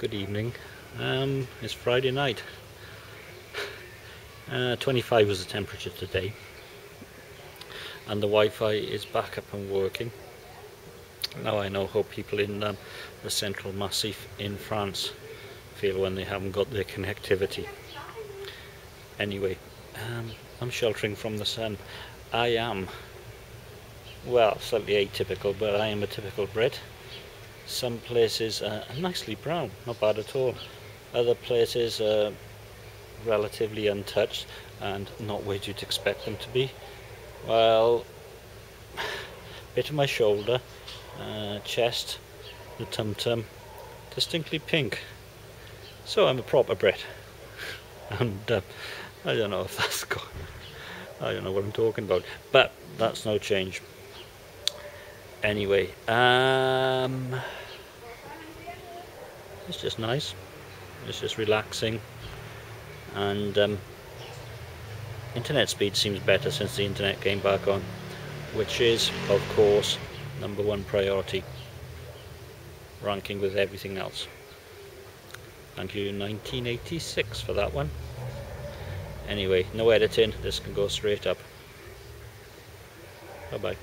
good evening. Um, it's Friday night. Uh, 25 was the temperature today, and the Wi-Fi is back up and working. Now I know how people in um, the Central Massif in France feel when they haven't got their connectivity. Anyway, um, I'm sheltering from the sun. I am, well, slightly atypical, but I am a typical Brit. Some places are nicely brown, not bad at all. Other places are relatively untouched and not where you'd expect them to be. Well, bit of my shoulder, uh, chest, the tum tum, distinctly pink. So I'm a proper Brit. and uh, I don't know if that's good. I don't know what I'm talking about, but that's no change. Anyway, um, it's just nice. It's just relaxing, and um, internet speed seems better since the internet came back on, which is, of course, number one priority, ranking with everything else. Thank you 1986 for that one. Anyway, no editing, this can go straight up. Bye bye.